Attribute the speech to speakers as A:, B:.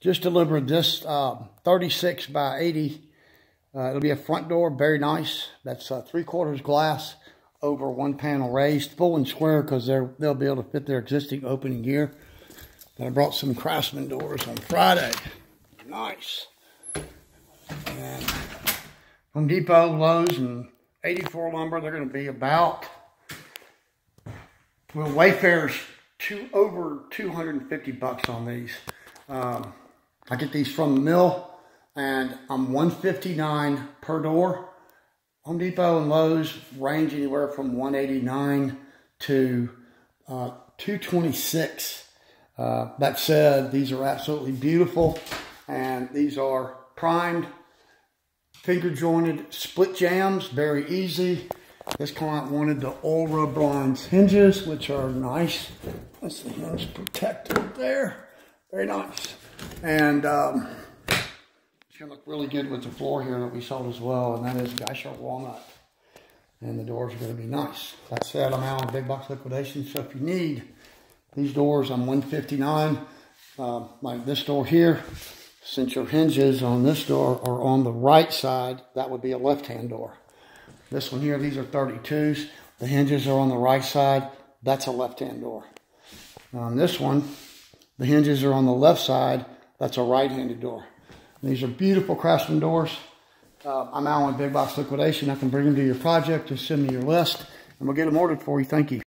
A: Just delivered this uh, 36 by 80. Uh, it'll be a front door, very nice. That's uh, three quarters glass over one panel raised, full and square because they'll be able to fit their existing opening gear. I brought some Craftsman doors on Friday. Nice. And Home Depot, Lowe's, and 84 Lumber, they're going to be about, well, Wayfair's two, over 250 bucks on these. Um, I get these from the mill and I'm 159 per door. Home Depot and Lowe's range anywhere from 189 to uh, 226. Uh, that said, these are absolutely beautiful and these are primed, finger jointed split jambs, very easy. This client wanted the Aura bronze hinges, which are nice. That's the hinge protected there. Very nice. And um, it's going to look really good with the floor here that we sold as well, and that is Geisha Walnut. And the doors are going to be nice. That said, I'm out on big box liquidation, so if you need these doors, I'm 159 uh, like this door here. Since your hinges on this door are on the right side, that would be a left-hand door. This one here, these are 32s. The hinges are on the right side. That's a left-hand door. On this one, the hinges are on the left side. That's a right-handed door. These are beautiful Craftsman doors. Uh, I'm out on Big Box Liquidation. I can bring them to your project. Just send me your list, and we'll get them ordered for you. Thank you.